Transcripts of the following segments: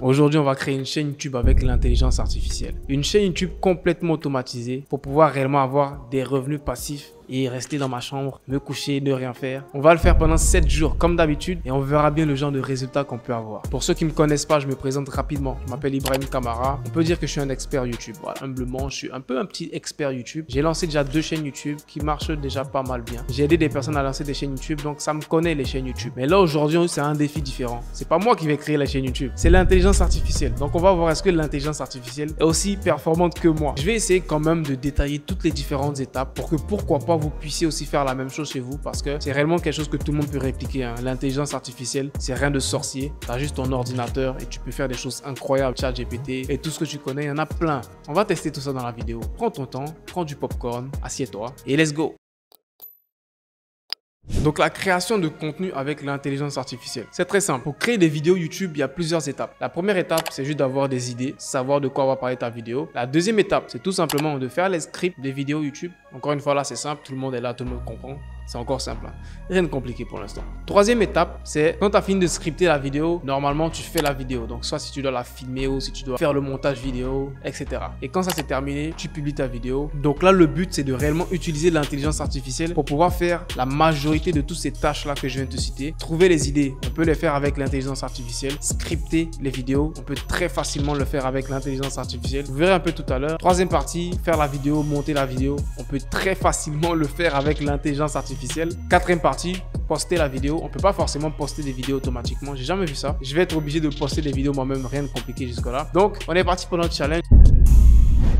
Aujourd'hui, on va créer une chaîne YouTube avec l'intelligence artificielle. Une chaîne YouTube complètement automatisée pour pouvoir réellement avoir des revenus passifs et rester dans ma chambre, me coucher, ne rien faire. On va le faire pendant 7 jours comme d'habitude et on verra bien le genre de résultats qu'on peut avoir. Pour ceux qui ne me connaissent pas, je me présente rapidement. Je m'appelle Ibrahim Kamara. On peut dire que je suis un expert YouTube. Humblement, je suis un peu un petit expert YouTube. J'ai lancé déjà deux chaînes YouTube qui marchent déjà pas mal bien. J'ai aidé des personnes à lancer des chaînes YouTube, donc ça me connaît les chaînes YouTube. Mais là aujourd'hui, c'est un défi différent. C'est pas moi qui vais créer la chaîne YouTube, c'est l'intelligence artificielle. Donc on va voir est-ce que l'intelligence artificielle est aussi performante que moi. Je vais essayer quand même de détailler toutes les différentes étapes pour que pourquoi pas vous puissiez aussi faire la même chose chez vous parce que c'est réellement quelque chose que tout le monde peut répliquer. Hein. L'intelligence artificielle, c'est rien de sorcier. Tu as juste ton ordinateur et tu peux faire des choses incroyables. Chat GPT et tout ce que tu connais, il y en a plein. On va tester tout ça dans la vidéo. Prends ton temps, prends du popcorn, assieds-toi et let's go. Donc la création de contenu avec l'intelligence artificielle. C'est très simple. Pour créer des vidéos YouTube, il y a plusieurs étapes. La première étape, c'est juste d'avoir des idées, savoir de quoi va parler ta vidéo. La deuxième étape, c'est tout simplement de faire les scripts des vidéos YouTube. Encore une fois, là, c'est simple. Tout le monde est là, tout le monde comprend. C'est encore simple. Hein. Rien de compliqué pour l'instant. Troisième étape, c'est quand tu as fini de scripter la vidéo, normalement tu fais la vidéo. Donc soit si tu dois la filmer ou si tu dois faire le montage vidéo, etc. Et quand ça c'est terminé, tu publies ta vidéo. Donc là, le but c'est de réellement utiliser l'intelligence artificielle pour pouvoir faire la majorité de toutes ces tâches-là que je viens de te citer. Trouver les idées, on peut les faire avec l'intelligence artificielle. Scripter les vidéos, on peut très facilement le faire avec l'intelligence artificielle. Vous verrez un peu tout à l'heure. Troisième partie, faire la vidéo, monter la vidéo. On peut très facilement le faire avec l'intelligence artificielle Quatrième partie, poster la vidéo. On peut pas forcément poster des vidéos automatiquement. J'ai jamais vu ça. Je vais être obligé de poster des vidéos moi-même, rien de compliqué jusque là. Donc, on est parti pour notre challenge.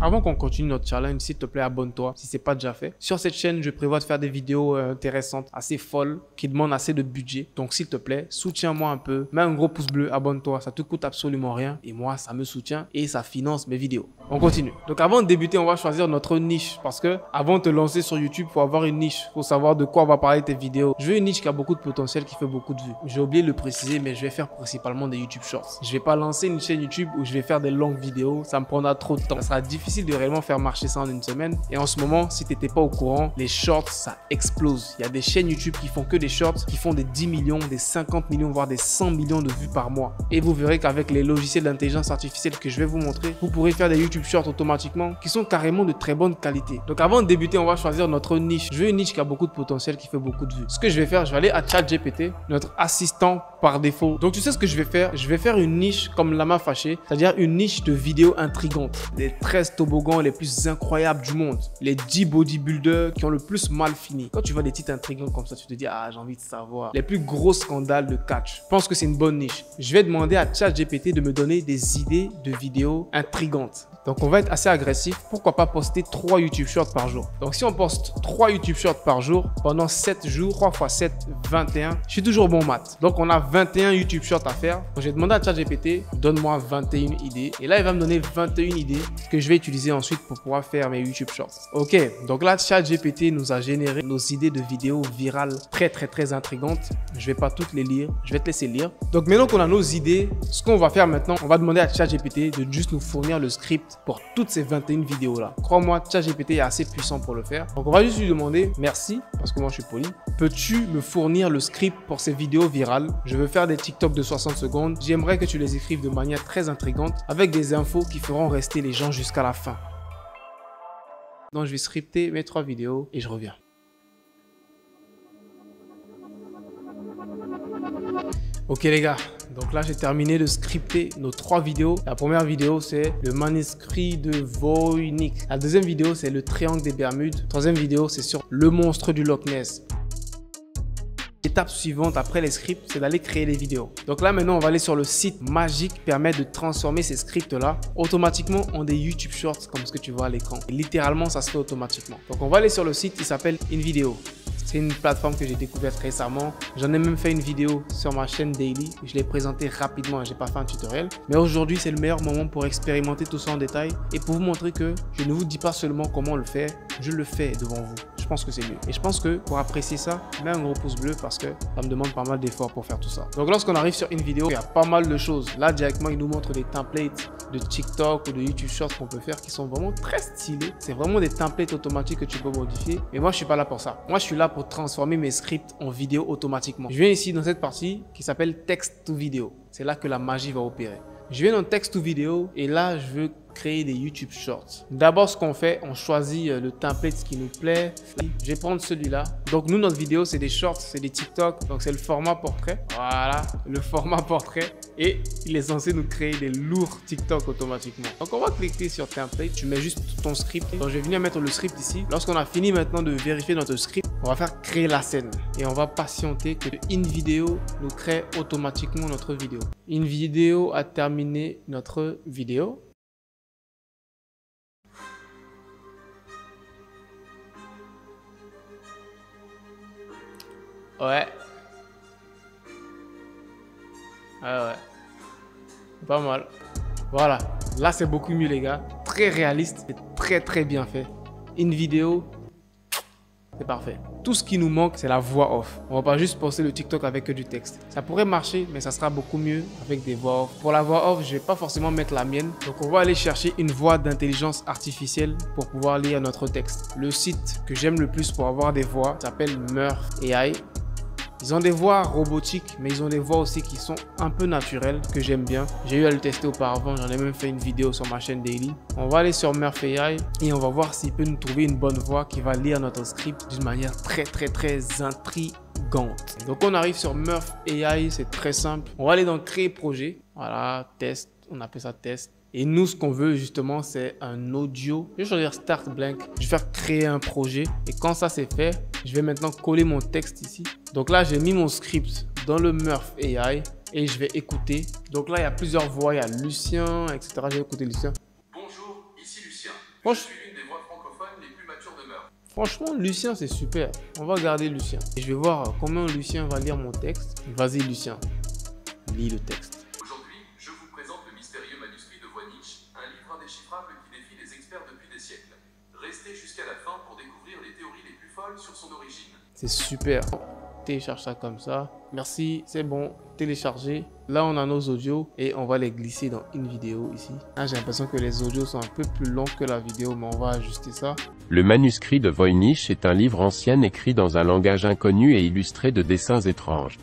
Avant qu'on continue notre challenge, s'il te plaît, abonne-toi si c'est pas déjà fait. Sur cette chaîne, je prévois de faire des vidéos euh, intéressantes, assez folles, qui demandent assez de budget. Donc, s'il te plaît, soutiens-moi un peu. Mets un gros pouce bleu, abonne-toi. Ça te coûte absolument rien. Et moi, ça me soutient et ça finance mes vidéos. On continue. Donc, avant de débuter, on va choisir notre niche. Parce que avant de te lancer sur YouTube, il faut avoir une niche. Il faut savoir de quoi on va parler tes vidéos. Je veux une niche qui a beaucoup de potentiel, qui fait beaucoup de vues. J'ai oublié de le préciser, mais je vais faire principalement des YouTube Shorts. Je vais pas lancer une chaîne YouTube où je vais faire des longues vidéos. Ça me prendra trop de temps. Ça sera difficile de réellement faire marcher ça en une semaine. Et en ce moment, si tu n'étais pas au courant, les shorts, ça explose. Il y a des chaînes YouTube qui font que des shorts, qui font des 10 millions, des 50 millions, voire des 100 millions de vues par mois. Et vous verrez qu'avec les logiciels d'intelligence artificielle que je vais vous montrer, vous pourrez faire des YouTube Shorts automatiquement qui sont carrément de très bonne qualité. Donc avant de débuter, on va choisir notre niche. Je veux une niche qui a beaucoup de potentiel, qui fait beaucoup de vues. Ce que je vais faire, je vais aller à ChatGPT, notre assistant par défaut. Donc tu sais ce que je vais faire? Je vais faire une niche comme Lama Fâché, c'est-à-dire une niche de vidéos intrigantes. Les 13 toboggans les plus incroyables du monde. Les 10 bodybuilders qui ont le plus mal fini. Quand tu vois des titres intrigants comme ça, tu te dis, ah, j'ai envie de savoir. Les plus gros scandales de catch. Je pense que c'est une bonne niche. Je vais demander à ChatGPT de me donner des idées de vidéos intrigantes. Donc on va être assez agressif. Pourquoi pas poster 3 YouTube Shorts par jour? Donc si on poste 3 YouTube Shorts par jour pendant 7 jours, 3 x 7, 21, je suis toujours bon maths. Donc on a 21 YouTube Shorts à faire. Donc j'ai demandé à ChatGPT, donne-moi 21 idées. Et là, il va me donner 21 idées que je vais utiliser ensuite pour pouvoir faire mes YouTube Shorts. Ok, donc là, ChatGPT nous a généré nos idées de vidéos virales très très très intrigantes. Je vais pas toutes les lire, je vais te laisser lire. Donc maintenant qu'on a nos idées, ce qu'on va faire maintenant, on va demander à ChatGPT de juste nous fournir le script pour toutes ces 21 vidéos-là. Crois-moi, ChatGPT est assez puissant pour le faire. Donc, on va juste lui demander, merci, parce que moi, je suis poli. Peux-tu me fournir le script pour ces vidéos virales? Je veux faire des TikTok de 60 secondes. J'aimerais que tu les écrives de manière très intrigante, avec des infos qui feront rester les gens jusqu'à la fin. Donc, je vais scripter mes trois vidéos et je reviens. Ok les gars, donc là, j'ai terminé de scripter nos trois vidéos. La première vidéo, c'est le manuscrit de Voynich. La deuxième vidéo, c'est le triangle des Bermudes. Troisième vidéo, c'est sur le monstre du Loch Ness. L'étape suivante après les scripts, c'est d'aller créer les vidéos. Donc là, maintenant, on va aller sur le site magique qui permet de transformer ces scripts-là automatiquement en des YouTube Shorts comme ce que tu vois à l'écran. Littéralement, ça se fait automatiquement. Donc on va aller sur le site qui s'appelle InVideo. C'est une plateforme que j'ai découverte récemment. J'en ai même fait une vidéo sur ma chaîne Daily. Je l'ai présenté rapidement, j'ai pas fait un tutoriel. Mais aujourd'hui, c'est le meilleur moment pour expérimenter tout ça en détail et pour vous montrer que je ne vous dis pas seulement comment le faire, je le fais devant vous. Pense que c'est mieux. Et je pense que pour apprécier ça, mets un gros pouce bleu parce que ça me demande pas mal d'efforts pour faire tout ça. Donc lorsqu'on arrive sur une vidéo, il y a pas mal de choses. Là, directement, il nous montre des templates de TikTok ou de YouTube Shorts qu'on peut faire qui sont vraiment très stylés. C'est vraiment des templates automatiques que tu peux modifier. Mais moi, je suis pas là pour ça. Moi, je suis là pour transformer mes scripts en vidéo automatiquement. Je viens ici dans cette partie qui s'appelle Text to Video. C'est là que la magie va opérer. Je viens dans texte ou vidéo et là, je veux créer des YouTube Shorts. D'abord, ce qu'on fait, on choisit euh, le template qui nous plaît. Je vais prendre celui-là. Donc, nous, notre vidéo, c'est des shorts, c'est des TikTok. Donc, c'est le format portrait. Voilà, le format portrait. Et il est censé nous créer des lourds TikTok automatiquement. Donc, on va cliquer sur template. Tu mets juste ton script. Donc, je vais venir mettre le script ici. Lorsqu'on a fini maintenant de vérifier notre script, on va faire créer la scène. Et on va patienter que InVideo nous crée automatiquement notre vidéo. InVideo a terminé notre vidéo. Ouais. Ouais, ouais. Pas mal. Voilà. Là, c'est beaucoup mieux, les gars. Très réaliste. C'est très, très bien fait. Une vidéo, c'est parfait. Tout ce qui nous manque, c'est la voix off. On va pas juste poster le TikTok avec que du texte. Ça pourrait marcher, mais ça sera beaucoup mieux avec des voix off. Pour la voix off, je vais pas forcément mettre la mienne. Donc, on va aller chercher une voix d'intelligence artificielle pour pouvoir lire notre texte. Le site que j'aime le plus pour avoir des voix s'appelle Murph AI. Ils ont des voix robotiques, mais ils ont des voix aussi qui sont un peu naturelles, que j'aime bien. J'ai eu à le tester auparavant, j'en ai même fait une vidéo sur ma chaîne Daily. On va aller sur Murphy AI et on va voir s'il peut nous trouver une bonne voix qui va lire notre script d'une manière très très très intrigante. Donc on arrive sur Murph AI, c'est très simple. On va aller dans Créer projet. Voilà, test, on appelle ça test. Et nous, ce qu'on veut justement, c'est un audio. Je vais choisir Start Blank. Je vais faire créer un projet. Et quand ça c'est fait, je vais maintenant coller mon texte ici. Donc là, j'ai mis mon script dans le Murph AI et je vais écouter. Donc là, il y a plusieurs voix. Il y a Lucien, etc. Je vais écouter Lucien. Bonjour, ici Lucien. Je suis l'une des voix francophones les plus matures de Murph. Franchement, Lucien, c'est super. On va regarder Lucien. Et je vais voir comment Lucien va lire mon texte. Vas-y, Lucien. Lis le texte. Restez jusqu'à la fin pour découvrir les théories les plus folles sur son origine. C'est super. Télécharge ça comme ça. Merci, c'est bon. Télécharger. Là, on a nos audios et on va les glisser dans une vidéo ici. Ah, J'ai l'impression que les audios sont un peu plus longs que la vidéo, mais on va ajuster ça. Le manuscrit de Voynich est un livre ancien écrit dans un langage inconnu et illustré de dessins étranges.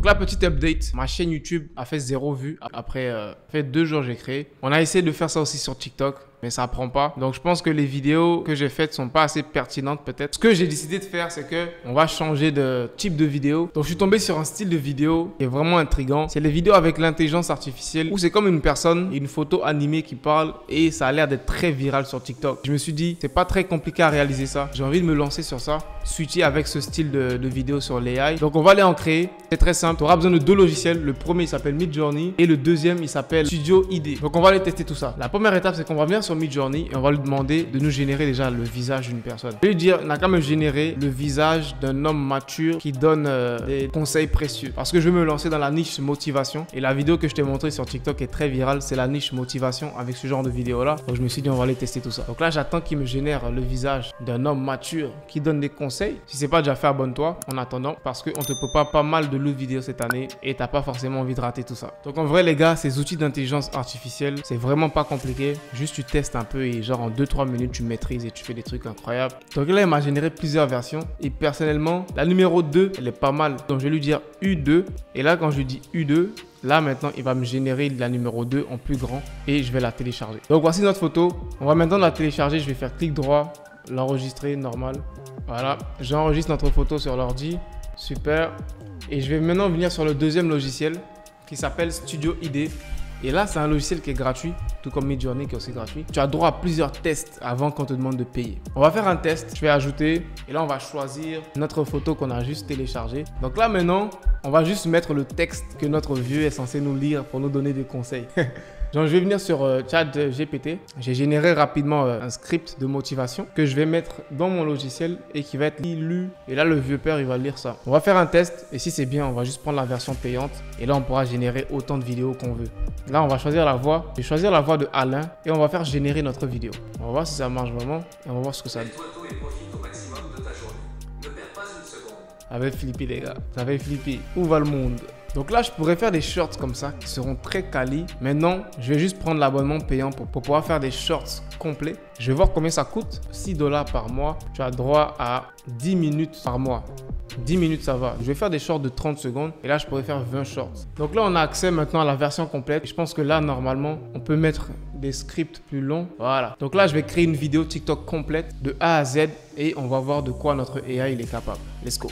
Donc la petite update, ma chaîne YouTube a fait zéro vue. Après euh, fait deux jours j'ai créé. On a essayé de faire ça aussi sur TikTok mais ça prend pas. Donc je pense que les vidéos que j'ai faites sont pas assez pertinentes peut-être. Ce que j'ai décidé de faire, c'est que on va changer de type de vidéo. Donc je suis tombé sur un style de vidéo qui est vraiment intrigant. C'est les vidéos avec l'intelligence artificielle où c'est comme une personne, une photo animée qui parle et ça a l'air d'être très viral sur TikTok. Je me suis dit, c'est pas très compliqué à réaliser ça. J'ai envie de me lancer sur ça, switcher avec ce style de, vidéo sur l'AI. Donc on va aller en créer. C'est très simple. Tu auras besoin de deux logiciels. Le premier il s'appelle Midjourney et le deuxième il s'appelle Studio ID. Donc on va aller tester tout ça. La première étape c'est qu'on va venir sur Midjourney et on va lui demander de nous générer déjà le visage d'une personne. Je vais lui dire, on a quand même généré le visage d'un homme mature qui donne euh, des conseils précieux. Parce que je vais me lancer dans la niche motivation. Et la vidéo que je t'ai montrée sur TikTok est très virale. C'est la niche motivation avec ce genre de vidéo là. Donc je me suis dit, on va aller tester tout ça. Donc là, j'attends qu'il me génère le visage d'un homme mature qui donne des conseils. Si c'est pas déjà fait, abonne-toi en attendant parce qu'on te peut pas mal de loot vidéo cette année et t'as pas forcément envie de rater tout ça. Donc en vrai, les gars, ces outils d'intelligence artificielle, c'est vraiment pas compliqué. Juste tu testes un peu et genre en 2-3 minutes, tu maîtrises et tu fais des trucs incroyables. Donc là, il m'a généré plusieurs versions et personnellement, la numéro 2, elle est pas mal. Donc je vais lui dire U2 et là, quand je lui dis U2, Là maintenant, il va me générer la numéro 2 en plus grand et je vais la télécharger. Donc voici notre photo. On va maintenant la télécharger. Je vais faire clic droit, l'enregistrer normal. Voilà, j'enregistre notre photo sur l'ordi. Super. Et je vais maintenant venir sur le deuxième logiciel qui s'appelle Studio ID. Et là, c'est un logiciel qui est gratuit, tout comme Midjourney qui est aussi gratuit. Tu as droit à plusieurs tests avant qu'on te demande de payer. On va faire un test. Je vais ajouter et là, on va choisir notre photo qu'on a juste téléchargée. Donc là, maintenant, on va juste mettre le texte que notre vieux est censé nous lire pour nous donner des conseils. Donc, je vais venir sur euh, Chat GPT. J'ai généré rapidement euh, un script de motivation que je vais mettre dans mon logiciel et qui va être lu. Et là, le vieux père, il va lire ça. On va faire un test et si c'est bien, on va juste prendre la version payante et là, on pourra générer autant de vidéos qu'on veut. Là, on va choisir la voix. Je vais choisir la voix de Alain et on va faire générer notre vidéo. On va voir si ça marche vraiment et on va voir ce que ça donne. Ça va flipper les gars. Ça va flipper. Où va le monde? Donc là, je pourrais faire des shorts comme ça qui seront très quali. Maintenant, je vais juste prendre l'abonnement payant pour, pour pouvoir faire des shorts complets. Je vais voir combien ça coûte. 6 dollars par mois. Tu as droit à 10 minutes par mois. 10 minutes, ça va. Je vais faire des shorts de 30 secondes et là, je pourrais faire 20 shorts. Donc là, on a accès maintenant à la version complète. Je pense que là, normalement, on peut mettre des scripts plus longs. Voilà. Donc là, je vais créer une vidéo TikTok complète de A à Z et on va voir de quoi notre AI il est capable. Let's go.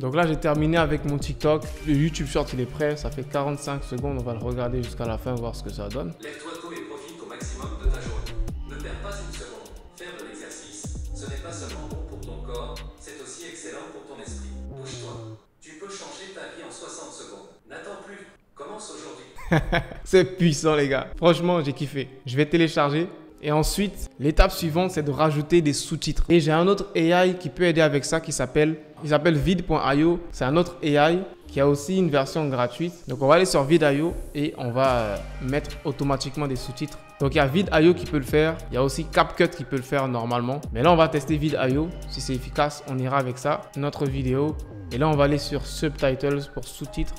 Donc là, j'ai terminé avec mon TikTok. Le YouTube Short, il est prêt. Ça fait 45 secondes. On va le regarder jusqu'à la fin, voir ce que ça donne. Lève-toi tôt et profite au maximum de ta journée. Ne perds pas une seconde. Faire de l'exercice, ce n'est pas seulement bon pour ton corps, c'est aussi excellent pour ton esprit. Bouge-toi. Tu peux changer ta vie en 60 secondes. N'attends plus. Commence aujourd'hui. C'est puissant, les gars. Franchement, j'ai kiffé. Je vais télécharger. Et ensuite, l'étape suivante, c'est de rajouter des sous-titres. Et j'ai un autre AI qui peut aider avec ça qui s'appelle, il s'appelle vid.io. C'est un autre AI qui a aussi une version gratuite. Donc, on va aller sur vid.io et on va euh, mettre automatiquement des sous-titres. Donc, il y a vid.io qui peut le faire. Il y a aussi CapCut qui peut le faire normalement. Mais là, on va tester vid.io. Si c'est efficace, on ira avec ça. Notre vidéo. Et là, on va aller sur Subtitles pour sous-titres.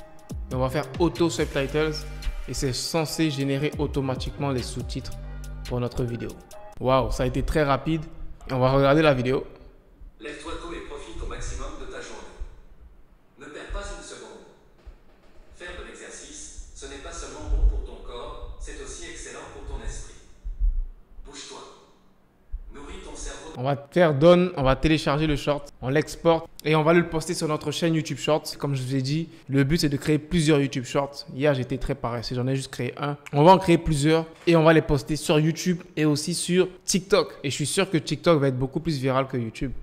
Et on va faire Auto Subtitles. Et c'est censé générer automatiquement les sous-titres pour notre vidéo. Waouh, ça a été très rapide. On va regarder la vidéo. Lève-toi tôt et profite au maximum de ta journée. Ne perds pas une seconde. Faire de l'exercice, ce n'est pas seulement bon pour ton corps, c'est aussi excellent pour ton esprit. Bouge-toi. Nourris ton cerveau. On va faire donne, on va télécharger le short, on l'exporte et on va le poster sur notre chaîne YouTube Shorts. Comme je vous ai dit, le but c'est de créer plusieurs YouTube Shorts. Hier j'étais très paresseux, j'en ai juste créé un. On va en créer plusieurs et on va les poster sur YouTube et aussi sur TikTok. Et je suis sûr que TikTok va être beaucoup plus viral que YouTube.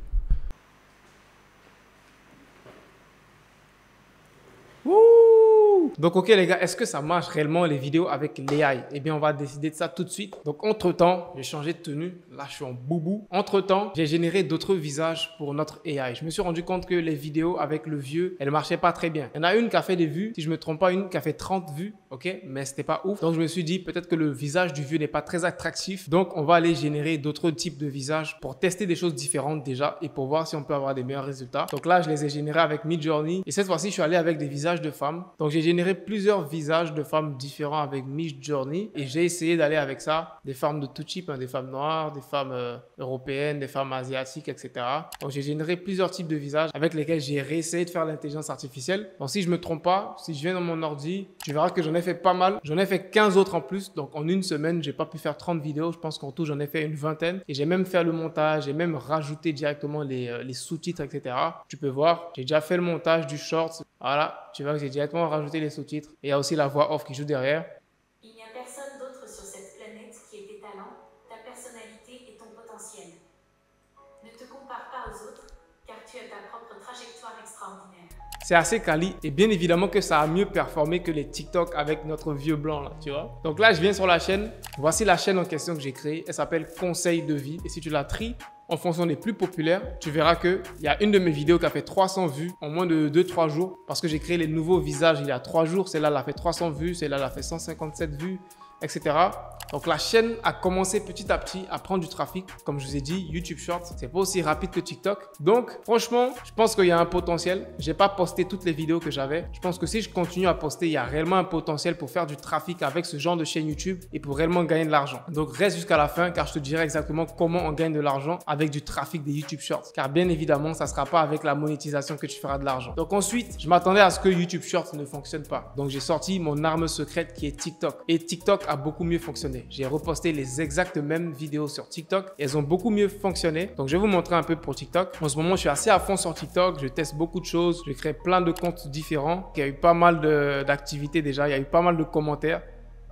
Donc ok les gars, est-ce que ça marche réellement les vidéos avec l'AI Eh bien on va décider de ça tout de suite. Donc entre temps, j'ai changé de tenue. Là je suis en boubou. Entre temps, j'ai généré d'autres visages pour notre AI. Je me suis rendu compte que les vidéos avec le vieux, elles marchaient pas très bien. Il y en a une qui a fait des vues, si je me trompe pas, une qui a fait 30 vues, ok? Mais c'était pas ouf. Donc je me suis dit peut-être que le visage du vieux n'est pas très attractif. Donc on va aller générer d'autres types de visages pour tester des choses différentes déjà et pour voir si on peut avoir des meilleurs résultats. Donc là je les ai générés avec Midjourney et cette fois-ci je suis allé avec des visages de femmes. Donc j'ai généré plusieurs visages de femmes différents avec Midjourney et j'ai essayé d'aller avec ça des femmes de tout type, hein, des femmes noires, des femmes euh, européennes, des femmes asiatiques, etc. Donc j'ai généré plusieurs types de visages avec lesquels j'ai réessayé de faire l'intelligence artificielle. Donc si je me trompe pas, si je viens dans mon ordi, tu verras que j'en ai fait pas mal. J'en ai fait 15 autres en plus. Donc en une semaine, j'ai pas pu faire 30 vidéos. Je pense qu'en tout, j'en ai fait une vingtaine. Et j'ai même fait le montage, j'ai même rajouté directement les, euh, les sous-titres, etc. Tu peux voir, j'ai déjà fait le montage du short. Voilà, tu vois que j'ai directement rajouté les sous-titres. Et il y a aussi la voix off qui joue derrière. Il n'y a personne d'autre sur cette planète qui ait tes talents, ta personnalité et ton potentiel. Ne te compare pas aux autres, car tu as ta propre trajectoire extraordinaire. C'est assez quali et bien évidemment que ça a mieux performé que les TikTok avec notre vieux blanc là, tu vois. Donc là, je viens sur la chaîne. Voici la chaîne en question que j'ai créée. Elle s'appelle Conseil de vie. Et si tu la tries en fonction des plus populaires, tu verras que il y a une de mes vidéos qui a fait 300 vues en moins de 2-3 jours parce que j'ai créé les nouveaux visages il y a 3 jours. Celle-là, elle a fait 300 vues. Celle-là, elle a fait 157 vues etc. Donc la chaîne a commencé petit à petit à prendre du trafic. Comme je vous ai dit, YouTube Shorts, c'est pas aussi rapide que TikTok. Donc franchement, je pense qu'il y a un potentiel. J'ai pas posté toutes les vidéos que j'avais. Je pense que si je continue à poster, il y a réellement un potentiel pour faire du trafic avec ce genre de chaîne YouTube et pour réellement gagner de l'argent. Donc reste jusqu'à la fin car je te dirai exactement comment on gagne de l'argent avec du trafic des YouTube Shorts. Car bien évidemment, ça sera pas avec la monétisation que tu feras de l'argent. Donc ensuite, je m'attendais à ce que YouTube Shorts ne fonctionne pas. Donc j'ai sorti mon arme secrète qui est TikTok. Et TikTok a beaucoup mieux fonctionné. J'ai reposté les exactes mêmes vidéos sur TikTok et elles ont beaucoup mieux fonctionné. Donc, je vais vous montrer un peu pour TikTok. En ce moment, je suis assez à fond sur TikTok. Je teste beaucoup de choses. Je crée plein de comptes différents. Il y a eu pas mal d'activités déjà. Il y a eu pas mal de commentaires.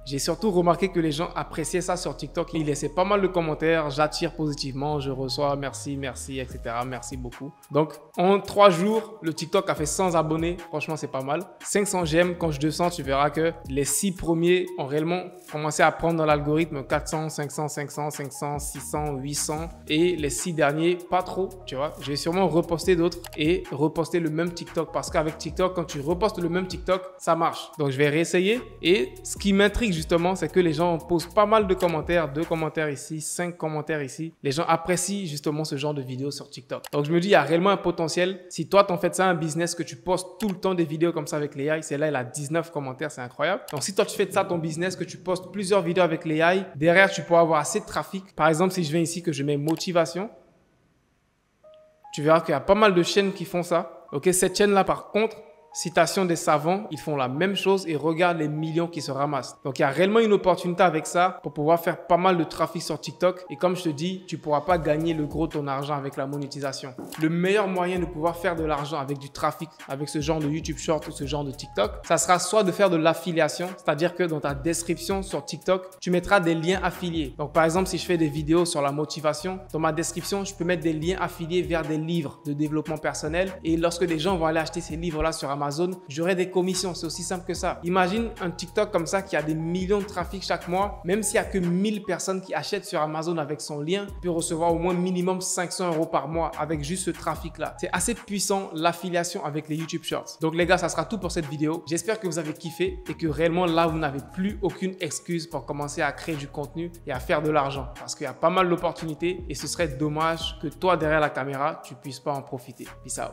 J'ai surtout remarqué que les gens appréciaient ça sur TikTok. Ils laissaient pas mal de commentaires. J'attire positivement. Je reçois merci, merci, etc. Merci beaucoup. Donc, en trois jours, le TikTok a fait 100 abonnés. Franchement, c'est pas mal. 500 j'aime. Quand je descends, tu verras que les six premiers ont réellement commencé à prendre dans l'algorithme 400, 500, 500, 500, 600, 800. Et les six derniers, pas trop. Tu vois, je vais sûrement reposter d'autres et reposter le même TikTok. Parce qu'avec TikTok, quand tu repostes le même TikTok, ça marche. Donc, je vais réessayer. Et ce qui m'intrigue justement, c'est que les gens posent pas mal de commentaires, deux commentaires ici, cinq commentaires ici. Les gens apprécient justement ce genre de vidéos sur TikTok. Donc je me dis, il y a réellement un potentiel. Si toi, t'en fais ça un business que tu postes tout le temps des vidéos comme ça avec l'AI, c'est là, il a 19 commentaires, c'est incroyable. Donc si toi, tu fais ça ton business, que tu postes plusieurs vidéos avec l'AI, derrière, tu pourras avoir assez de trafic. Par exemple, si je viens ici, que je mets motivation, tu verras qu'il y a pas mal de chaînes qui font ça. Ok, cette chaîne-là, par contre, Citation des savants, ils font la même chose et regarde les millions qui se ramassent. Donc il y a réellement une opportunité avec ça pour pouvoir faire pas mal de trafic sur TikTok. Et comme je te dis, tu pourras pas gagner le gros ton argent avec la monétisation. Le meilleur moyen de pouvoir faire de l'argent avec du trafic, avec ce genre de YouTube Short ou ce genre de TikTok, ça sera soit de faire de l'affiliation, c'est-à-dire que dans ta description sur TikTok, tu mettras des liens affiliés. Donc par exemple, si je fais des vidéos sur la motivation, dans ma description, je peux mettre des liens affiliés vers des livres de développement personnel. Et lorsque les gens vont aller acheter ces livres-là sur Amazon, Amazon, j'aurai des commissions. C'est aussi simple que ça. Imagine un TikTok comme ça qui a des millions de trafic chaque mois. Même s'il n'y a que 1000 personnes qui achètent sur Amazon avec son lien, peut recevoir au moins minimum 500 euros par mois avec juste ce trafic-là. C'est assez puissant l'affiliation avec les YouTube Shorts. Donc les gars, ça sera tout pour cette vidéo. J'espère que vous avez kiffé et que réellement là, vous n'avez plus aucune excuse pour commencer à créer du contenu et à faire de l'argent. Parce qu'il y a pas mal d'opportunités et ce serait dommage que toi, derrière la caméra, tu puisses pas en profiter. Peace out.